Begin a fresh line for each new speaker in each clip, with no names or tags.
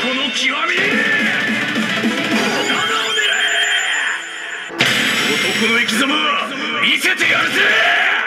この極み男の生き様見せてやるぜ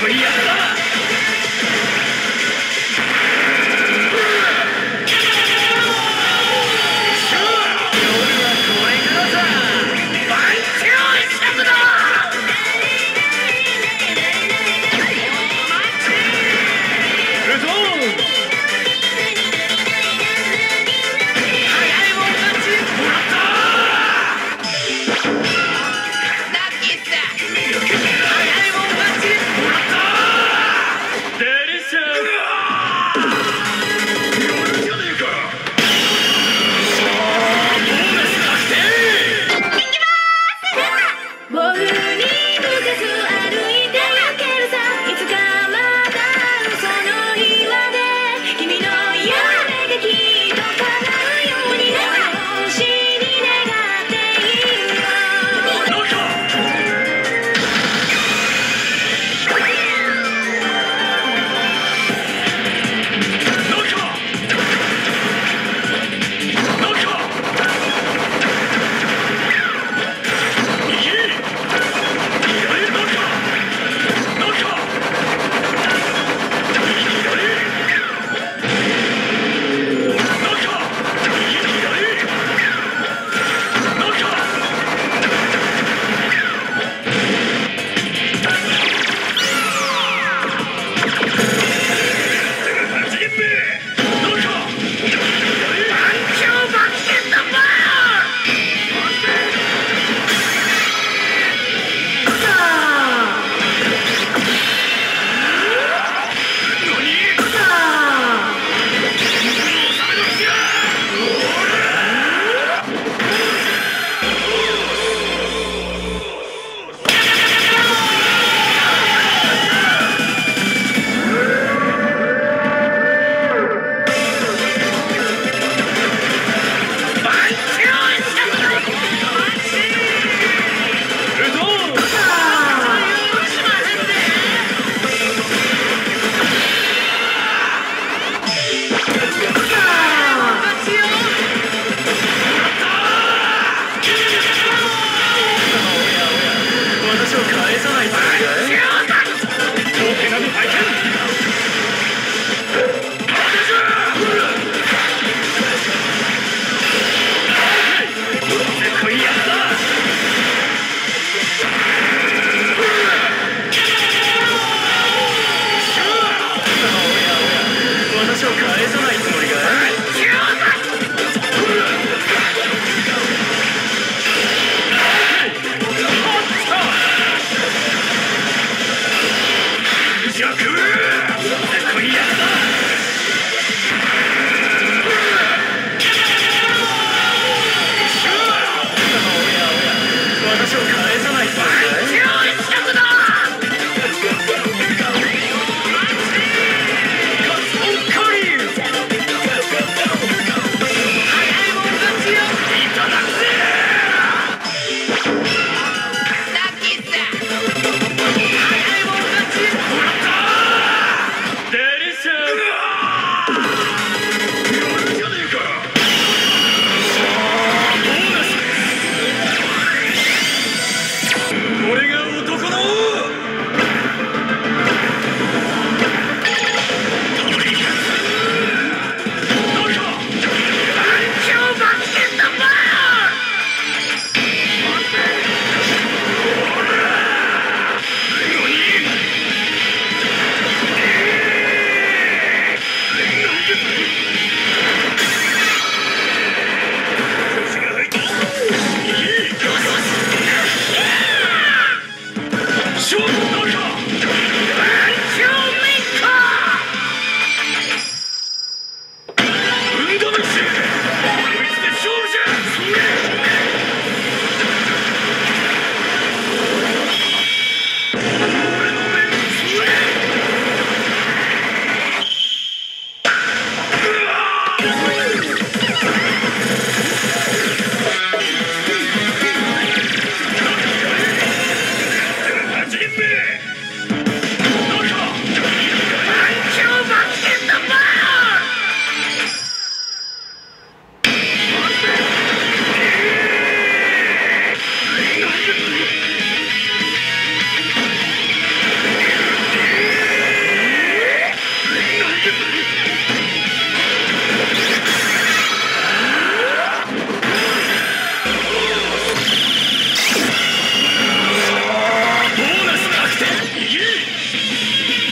clear.